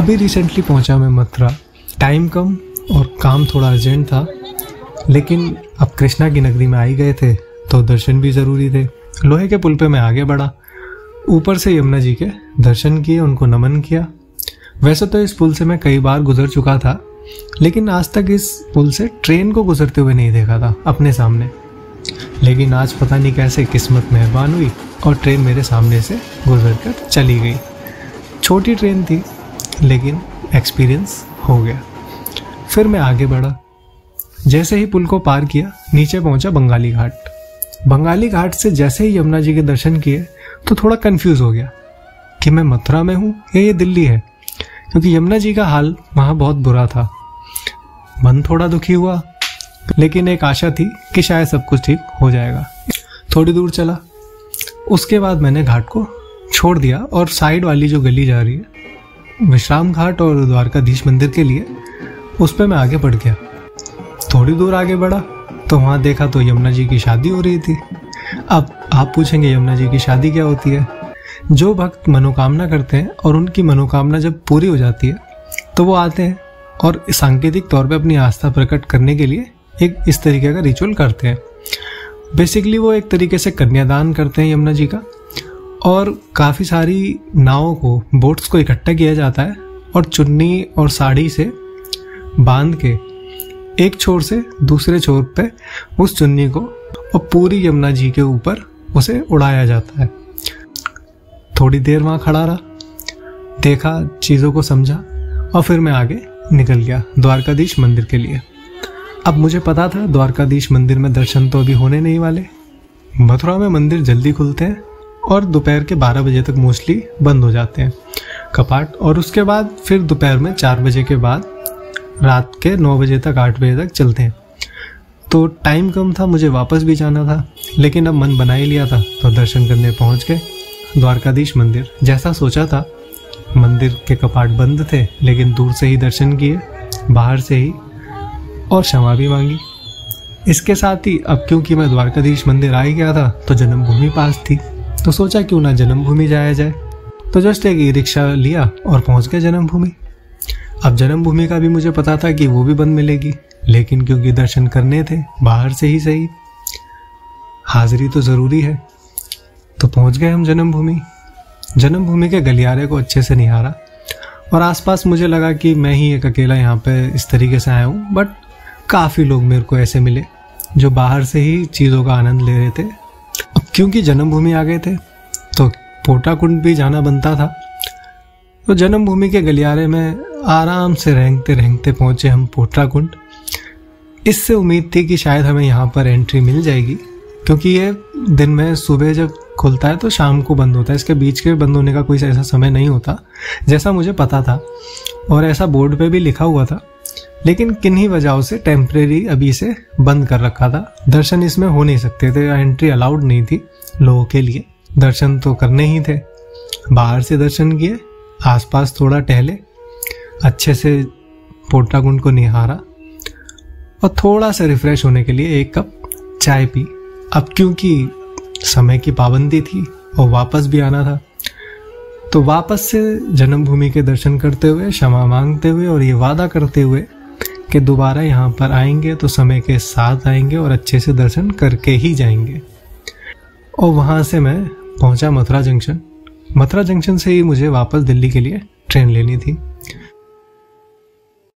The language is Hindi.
अभी रिसेंटली पहुँचा मैं मथुरा। टाइम कम और काम थोड़ा अर्जेंट था, लेकिन अब कृष्णा की नगरी में आ ही गए थे तो दर्शन भी ज़रूरी थे। लोहे के पुल पे मैं आगे बढ़ा। ऊपर से यमुना जी के दर्शन किए, उनको नमन किया। वैसे तो इस पुल से मैं कई बार गुजर चुका था, लेकिन आज तक इस पुल से ट्रेन को गुजरते हुए नहीं देखा था, अपने सामने। लेकिन आज पता नहीं कैसे किस्मत मेहरबान हुई और ट्रेन मेरे सामने से गुजर कर चली गई। छोटी ट्रेन थी लेकिन एक्सपीरियंस हो गया। फिर मैं आगे बढ़ा। जैसे ही पुल को पार किया, नीचे पहुँचा बंगाली घाट। बंगाली घाट से जैसे ही यमुना जी के दर्शन किए तो थोड़ा कंफ्यूज हो गया कि मैं मथुरा में हूँ या ये दिल्ली है। क्योंकि यमुना जी का हाल वहाँ बहुत बुरा था। मन थोड़ा दुखी हुआ, लेकिन एक आशा थी कि शायद सब कुछ ठीक हो जाएगा। थोड़ी दूर चला। उसके बाद मैंने घाट को छोड़ दिया और साइड वाली जो गली जा रही है विश्राम घाट और द्वारकाधीश मंदिर के लिए, उस पर मैं आगे बढ़ गया। थोड़ी दूर आगे बढ़ा तो वहाँ देखा तो यमुना जी की शादी हो रही थी। अब आप पूछेंगे, यमुना जी की शादी क्या होती है? जो भक्त मनोकामना करते हैं और उनकी मनोकामना जब पूरी हो जाती है तो वो आते हैं और सांकेतिक तौर पे अपनी आस्था प्रकट करने के लिए एक इस तरीके का रिचुअल करते हैं। बेसिकली वो एक तरीके से कन्यादान करते हैं यमुना जी का। और काफ़ी सारी नावों को बोट्स को इकट्ठा किया जाता है और चुन्नी और साड़ी से बाँध के एक छोर से दूसरे छोर पे उस चुन्नी को और पूरी यमुना जी के ऊपर उसे उड़ाया जाता है। थोड़ी देर वहाँ खड़ा रहा, देखा, चीज़ों को समझा और फिर मैं आगे निकल गया द्वारकाधीश मंदिर के लिए। अब मुझे पता था द्वारकाधीश मंदिर में दर्शन तो अभी होने नहीं वाले। मथुरा में मंदिर जल्दी खुलते हैं। और दोपहर के 12 बजे तक मोस्टली बंद हो जाते हैं कपाट। और उसके बाद फिर दोपहर में चार बजे के बाद रात के नौ बजे तक, आठ बजे तक चलते हैं। तो टाइम कम था, मुझे वापस भी जाना था, लेकिन अब मन बना ही लिया था। तो दर्शन करने पहुँच गए। द्वारकाधीश मंदिर। जैसा सोचा था, मंदिर के कपाट बंद थे, लेकिन दूर से ही दर्शन किए, बाहर से ही और क्षमा भी मांगी। इसके साथ ही अब क्योंकि मैं द्वारकाधीश मंदिर आ ही गया था तो जन्मभूमि पास थी। तो सोचा क्यों ना जन्मभूमि जाया जाए। तो जस्ट एक ई रिक्शा लिया और पहुँच गया जन्मभूमि। अब जन्मभूमि का भी मुझे पता था कि वो भी बंद मिलेगी, लेकिन क्योंकि दर्शन करने थे, बाहर से ही सही। हाजिरी तो ज़रूरी है। तो पहुँच गए हम जन्मभूमि। जन्मभूमि के गलियारे को अच्छे से निहारा। और आसपास मुझे लगा कि मैं ही एक अकेला यहाँ पे इस तरीके से आया हूँ बट काफ़ी लोग मेरे को ऐसे मिले, जो बाहर से ही चीज़ों का आनंद ले रहे थे। क्योंकि जन्मभूमि आ गए थे तो पोटाकुंड भी जाना बनता था। तो जन्मभूमि के गलियारे में आराम से रेंगते रेंगते पहुँचे हम पोटाकुंड। इससे उम्मीद थी कि शायद हमें यहाँ पर एंट्री मिल जाएगी। क्योंकि ये दिन में सुबह जब खुलता है तो शाम को बंद होता है। इसके बीच के बंद होने का कोई ऐसा समय नहीं होता, जैसा मुझे पता था। और ऐसा बोर्ड पे भी लिखा हुआ था, लेकिन किन्हीं वजहों से टेम्परेरी अभी इसे बंद कर रखा था। दर्शन इसमें हो नहीं सकते थे एंट्री अलाउड नहीं थी लोगों के लिए। दर्शन तो करने ही थे। बाहर से दर्शन किए, आसपास थोड़ा टहले, अच्छे से पोटाकुंड को निहारा, और थोड़ा सा रिफ्रेश होने के लिए एक कप चाय पी। अब क्योंकि समय की पाबंदी थी और वापस भी आना था तो वापस से जन्मभूमि के दर्शन करते हुए, क्षमा मांगते हुए और ये वादा करते हुए कि दोबारा यहाँ पर आएँगे तो समय के साथ आएँगे और अच्छे से दर्शन करके ही जाएँगे। और वहाँ से मैं पहुँचा मथुरा जंक्शन। मथुरा जंक्शन से ही मुझे वापस दिल्ली के लिए ट्रेन लेनी थी।